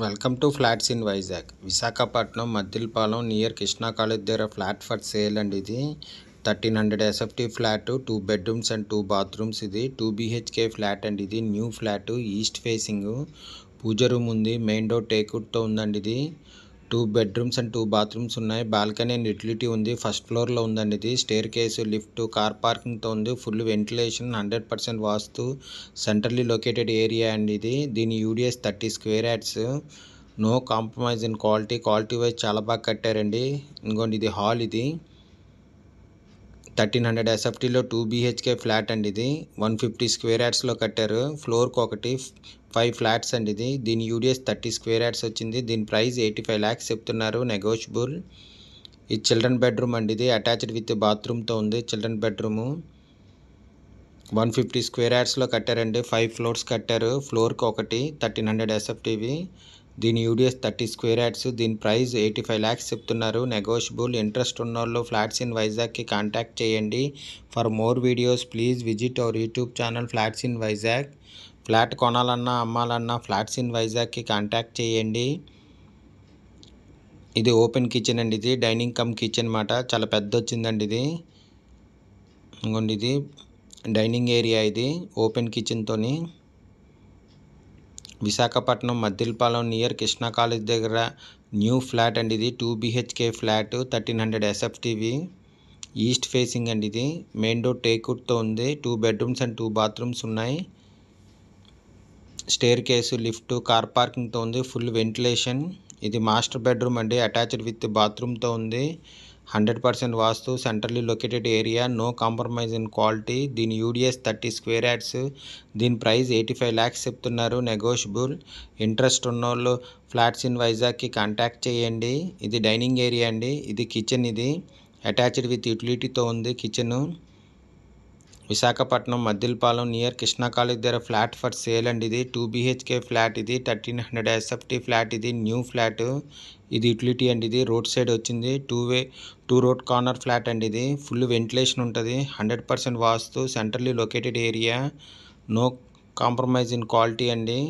Welcome to flats in Vizag. Visakhapatnam Maddilapalem near Krishna college దగ్గర flat for sale అండి ఇది thirteen hundred SFT flat two bedrooms and two bathrooms ఇది. Two BHK flat అండి ఇది. New flat east facing puja room ఉంది. Main door టేక్అవుట్తో ఉందండి ఇది. టూ బెడ్రూమ్స్ అండ్ టూ బాత్రూమ్స్ ఉన్నాయి. బాల్కనీ అండ్ యూటిలిటీ ఉంది. ఫస్ట్ ఫ్లోర్లో ఉందండి ఇది. స్టేర్ కేసు లిఫ్ట్ కార్ పార్కింగ్తో ఉంది. Full ventilation hundred percent vastu centrally located area అండి ఇది. దీని UDS thirty square yards no compromise in quality. Quality wise చాలా బాగా కట్టారండి. ఇంకోండి ఇది హాల్ ఇది. థర్టీన్ హండ్రెడ్ ఎస్ఎఫ్టీలో టూ బీహెచ్కే ఫ్లాట్ అండి ఇది. వన్ ఫిఫ్టీ స్క్వేర్ యాడ్స్లో కట్టారు. ఫ్లోర్కి ఒకటి ఫైవ్ ఫ్లాట్స్ అండి ఇది. దీని యూడిఎస్ థర్టీ స్క్వేర్ యాడ్స్ వచ్చింది. దీని ప్రైస్ ఎయిటీ ఫైవ్ ల్యాక్స్ చెప్తున్నారు. నెగోషియబుల్ ఇది చిల్డ్రన్ బెడ్రూమ్ అండి ఇది. అటాచ్డ్ విత్ బాత్రూమ్తో ఉంది. Children bedroom one fifty square యాడ్స్లో కట్టారండి. ఫైవ్ ఫ్లోర్స్ కట్టారు. ఫ్లోర్కి ఒకటి థర్టీన్ హండ్రెడ్ ఎస్ఎఫ్టీవి దీని యూడిఎస్ థర్టీ స్క్వేర్ యాడ్స్ దీని ప్రైస్ ఎయిటీ ఫైవ్ ల్యాక్స్ చెప్తున్నారు. నెగోషియబుల్ ఇంట్రెస్ట్ ఉన్న వాళ్ళు ఫ్లాట్స్ ఇన్ వైజాగ్కి కాంటాక్ట్ చేయండి. For more videos please visit our YouTube channel flats in Vizag. Flat కొనాలన్నా అమ్మాలన్నా ఫ్లాట్స్ ఇన్ వైజాగ్కి కాంటాక్ట్ చేయండి. ఇది ఓపెన్ కిచెన్ అండి ఇది డైనింగ్ కమ్ కిచెన్ మాట. చాలా పెద్ద వచ్చిందండి ఇది. ఇంకోండి ఇది డైనింగ్ ఏరియా ఇది ఓపెన్ కిచెన్తోని విశాఖపట్నం మద్దిలపాలెం నియర్ కృష్ణా కాలేజ్ దగ్గర న్యూ ఫ్లాట్ అండి ఇది. Two BHK flat thirteen hundred ఎస్ఎఫ్టీవీ. East facing అండి ఇది. మెయిన్ డోర్ టేక్వుడ్తో ఉంది. Two bedrooms and two bathrooms ఉన్నాయి. స్టేర్ కేసు లిఫ్ట్ కార్ పార్కింగ్తో ఉంది. Full ventilation. ఇది మాస్టర్ బెడ్రూమ్ అండి. అటాచ్డ్ విత్ బాత్రూమ్తో ఉంది. Hundred percent vastu centrally located area no compromise in quality దీని యూడిఎస్ థర్టీ స్క్వేర్ యాడ్స్ దీని ప్రైస్ ఎయిటీ ఫైవ్ ల్యాక్స్ చెప్తున్నారు నెగోషియబుల్. ఇంట్రెస్ట్ ఉన్నోళ్ళు ఫ్లాట్స్ ఇన్ వైజాగ్కి కాంటాక్ట్ చేయండి. ఇది డైనింగ్ ఏరియా అండి ఇది కిచెన్ ఇది. అటాచ్డ్ విత్ యూటిలిటీతో ఉంది kitchen. Visakhapatnam Maddilapalem near Krishna college దగ్గర ఫ్లాట్ ఫర్ సేల్ అండి ఇది టూ బీహెచ్కే ఫ్లాట్ ఇది థర్టీన్ హండ్రెడ్ ఎస్ఎఫ్టీ ఫ్లాట్ ఇది న్యూ ఫ్లాట్. ఇది యూటిలిటీ అండి ఇది రోడ్ సైడ్ వచ్చింది. Two way two road corner flat అండి ఇది. ఫుల్ వెంటిలేషన్ ఉంటుంది. Hundred percent vastu centrally located area. No compromise in quality అండి.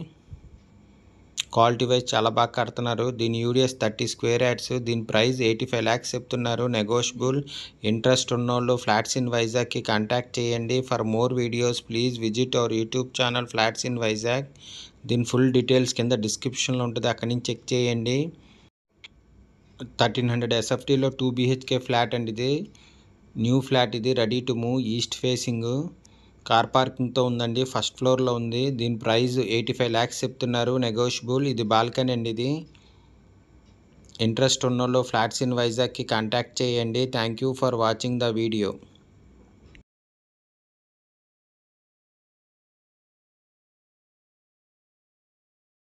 క్వాలిటీ వైజ్ చాలా బాగా కడుతున్నారు. దీని యూడిఎస్ థర్టీ స్క్వేర్ యాడ్స్ దీని ప్రైస్ ఎయిటీ ఫైవ్ ల్యాక్స్ చెప్తున్నారు. నెగోషియబుల్ ఇంట్రెస్ట్ ఉన్నోళ్ళు ఫ్లాట్స్ ఇన్ వైజాగ్కి కాంటాక్ట్ చేయండి. For more videos please visit our YouTube channel flats in Vizag. దీని ఫుల్ డీటెయిల్స్ కింద డిస్క్రిప్షన్లో ఉంటుంది. అక్కడి నుంచి చెక్ చేయండి. థర్టీన్ హండ్రెడ్ ఎస్ఎఫ్టీలో టూ బీహెచ్కే ఫ్లాట్ అండి ఇది. న్యూ ఫ్లాట్ ఇది. Ready to move east facing. Car పార్కింగ్తో ఉందండి. ఫస్ట్ ఫ్లోర్లో ఉంది. దీని ప్రైస్ ఎయిటీ ఫైవ్ ల్యాక్స్ చెప్తున్నారు. నెగోషియబుల్. ఇది బాల్కనీ అండి ఇది. ఇంట్రెస్ట్ ఉన్నోళ్ళు ఫ్లాట్స్ ఇన్ వైజాగ్కి కాంటాక్ట్ చేయండి. Thank you for watching the video.